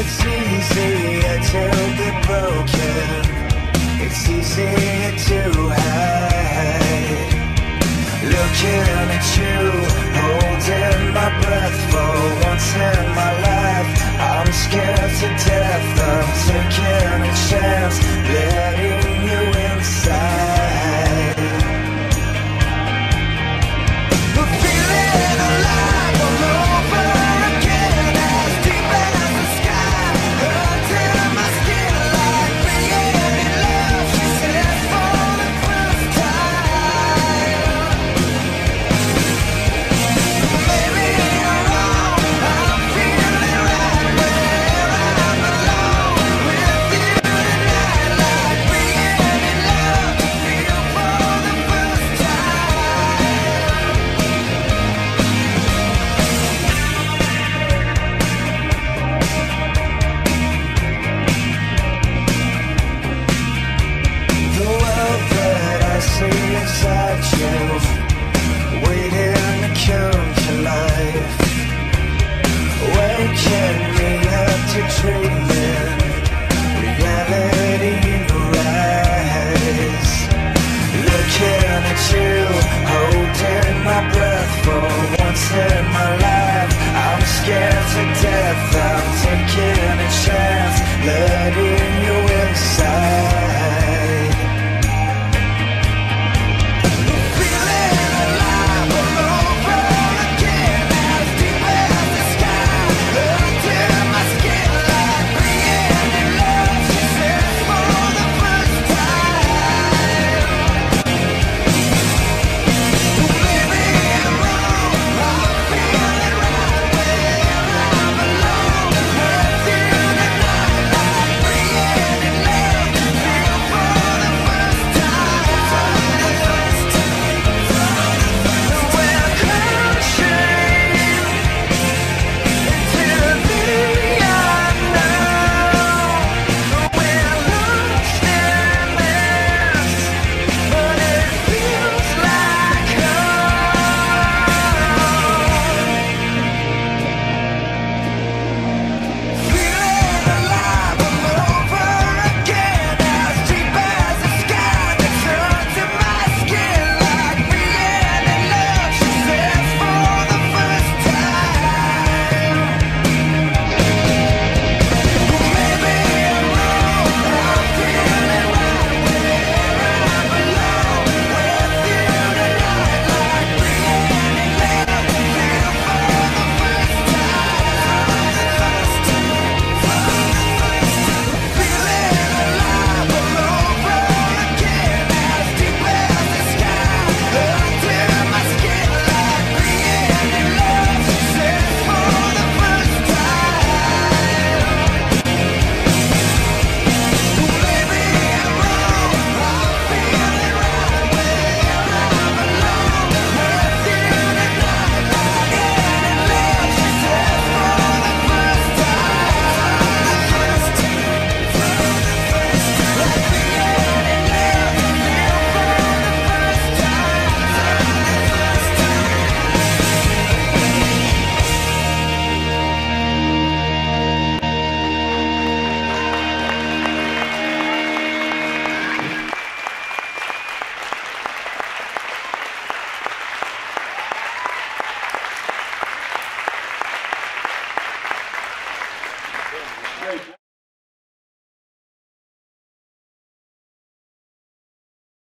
It's easier to be broken. It's easier to hide. Looking at you, holding my breath for once in my life. I'm scared to death. I'm taking a chance.